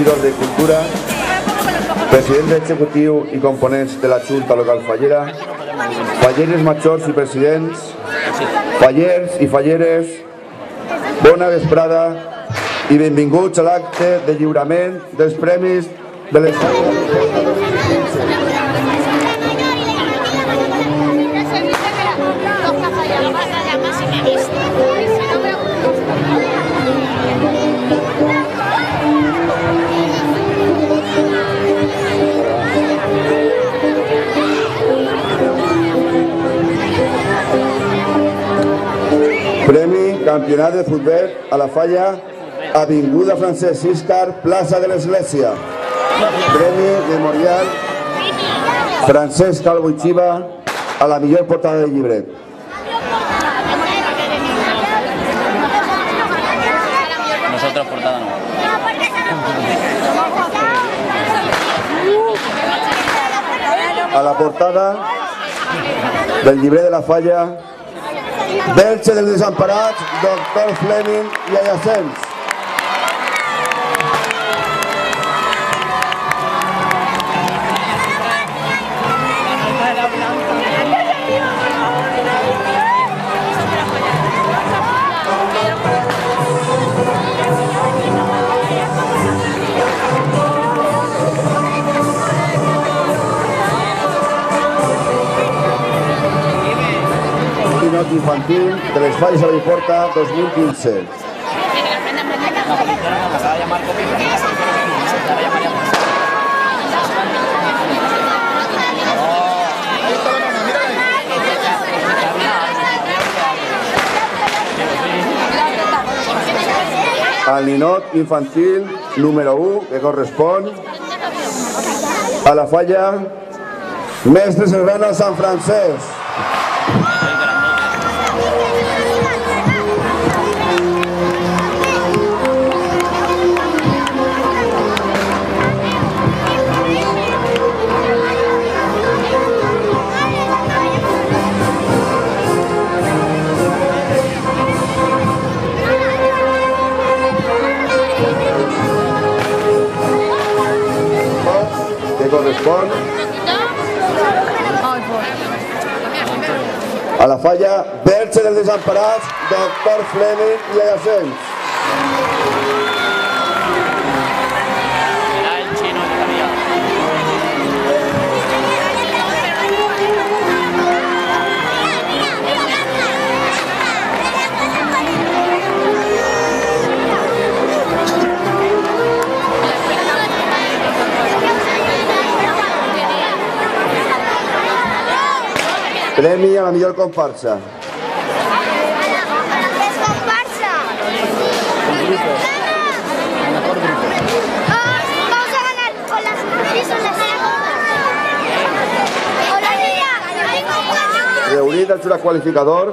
regidor de Cultura, president executiu i components de la Junta Local Fallera, falleres majors i presidents, fallers i falleres, bona vesprada i benvinguts a l'acte de lliurament dels premis de les Premi Campionat de Futbol a la Falla, Avinguda Francesc Siscar, plaça de l'Església. Premi Memorial Francesc Calvo i Xiva a la millor portada del llibret. Nosotros portada no. A la portada del llibret de la Falla, Belche dels Desemparats, Doctor Fleming i Ayacens. Infantil de les Falles a la Porta 2015. Acaba de llamar copia. Al ninot infantil número 1, que correspon a la falla Mestre Serrano Sant Francesc. Que correspon a la falla Berche dels Desemparats, Doctor Fleming i Ayacens. Premi a la millor comparsa. Reunit el jurat qualificador,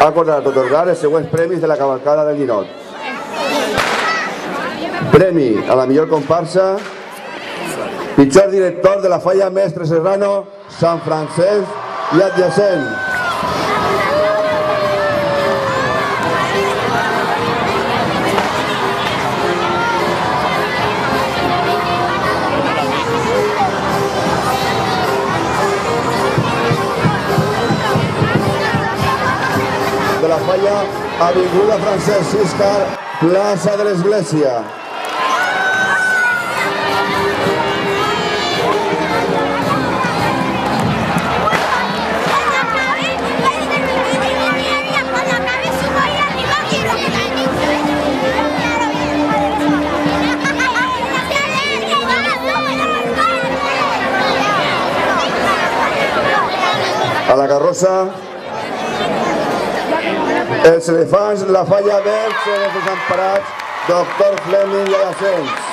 ha acordat otorgar els següents premis de la cavalcada del Ninot. Premi a la millor comparsa, pitjor director de la falla Mestre Serrano, Sant Francesc i adjacent. de la falla Avinguda Francesc Siscar, plaça de l'Església. A la carrossa, els elefants, la falla verds, els desemparats, doctor Fleming i Ayacens.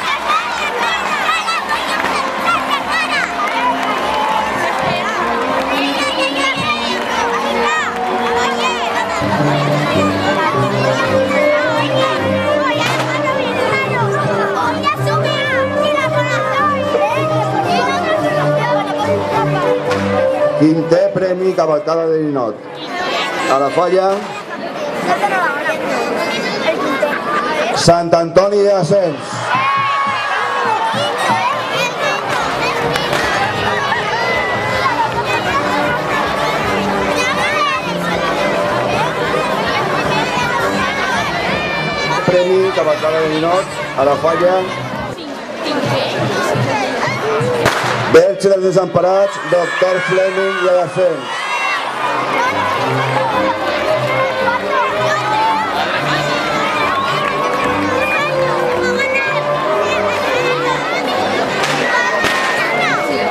quinté Premi Cavalcada de Ninot. A la falla... Sant Antoni de Ascens. Premi Cavalcada de Ninot. A la falla... Verge dels desemparats, doctor Fleming i Adacens.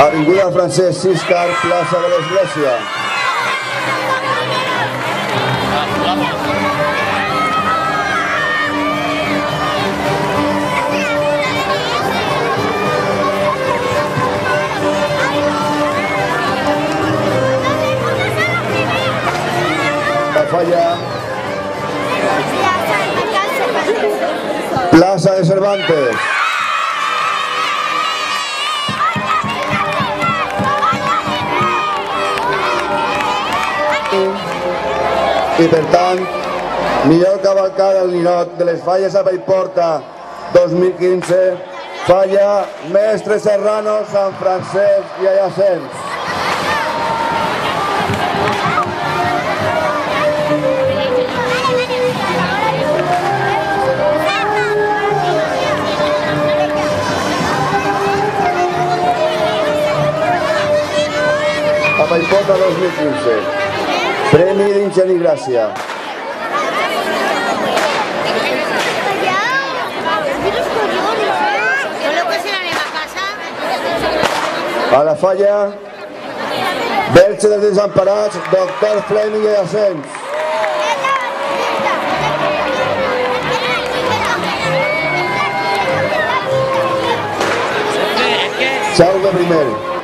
Avinguda Francesc Siscar, plaça de l'Església. La falla, plaça de Cervantes. I per tant, millor cavalcada al ninot de les falles a Vallporta 2015, falla Mestre Serrano, Sant Francesc i Allacens. A Vallporta 2015, Premi d'Ingen i Gràcia. A la falla, Verge dels Desemparats, Doctor Fleming i Allacens. Jaume primer.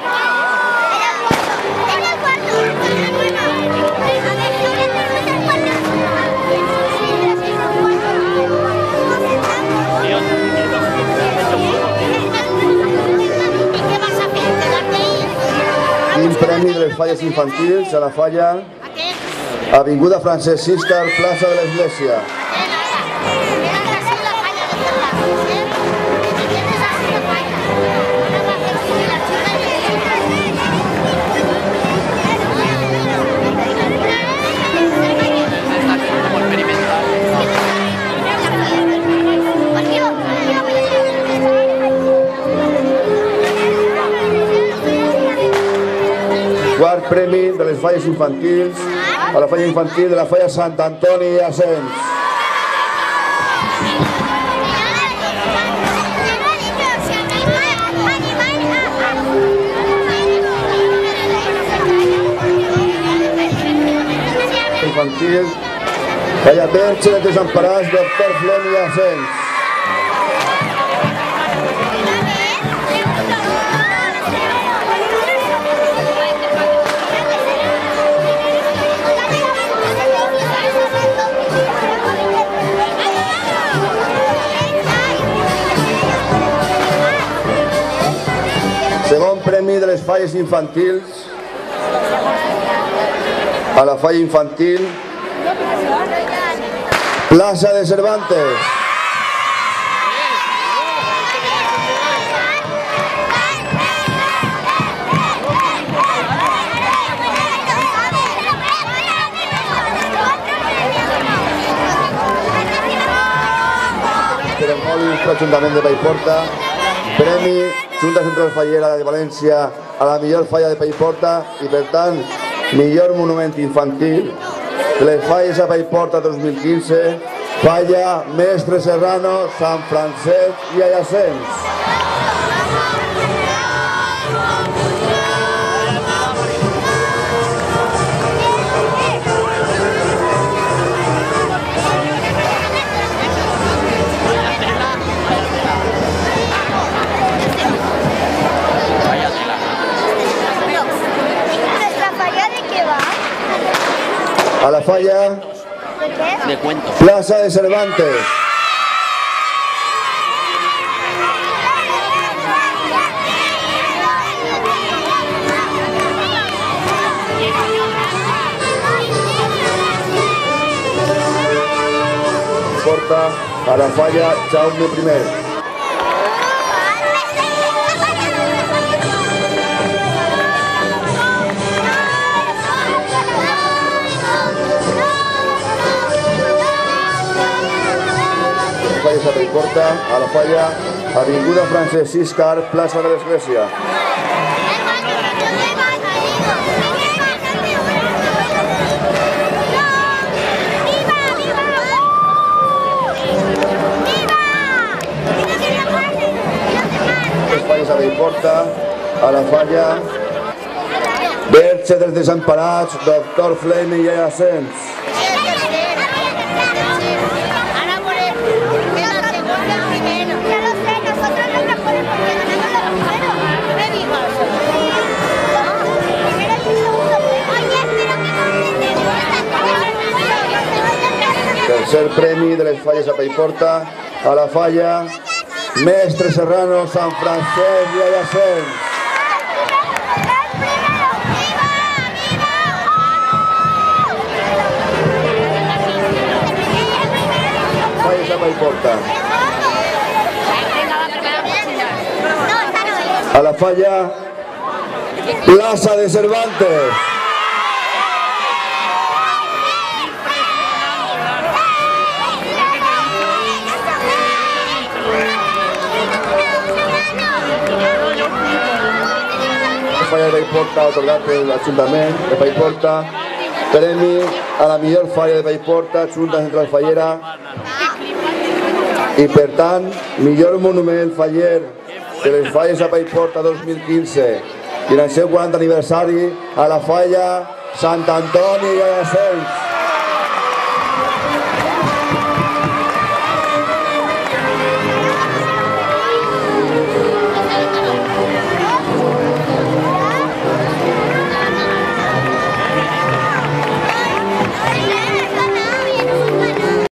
Premi de les falles infantils a la falla. Avinguda Francesc Siscar, plaça de l'Església. Quart premi de les falles infantils a la falla infantil de la falla Sant Antoni i Asens. Infantil, falla de Desemparats, Doctor Flem i Asens. Premi de les falles infantils a la falla infantil Plaça de Cervantes. L'Ajuntament de Paiporta. Premi Junta Central Fallera de València a la millor falla de Paiporta i per tant millor monument infantil les falles a Paiporta 2015 falla Mestre Serrano, Sant Francesc i Allacens. A la falla ¿De. Plaza de Cervantes. Porta a la falla Jaume I. Falles a Paiporta, a la Falla, Avinguda Francesc Siscar, plaça de l'Església. Les Falles a Paiporta, a la Falla, Verge dels Desemparats, Doctor Flame i Ascens. Tercer premi de les Falles a Paiporta, a la Falla, Mestre Serrano, Sant Francesc i Ascens. Falles a Paiporta. A la Falla, Plaza de Cervantes. Falla de Paiporta otorgat per l'Ajuntament de Paiporta, premi a la millor falla de Paiporta, Junta Central Fallera, i per tant, millor monument faller de les falles a Paiporta 2015 i en el seu 40 aniversari a la falla Sant Antoni i Ascens.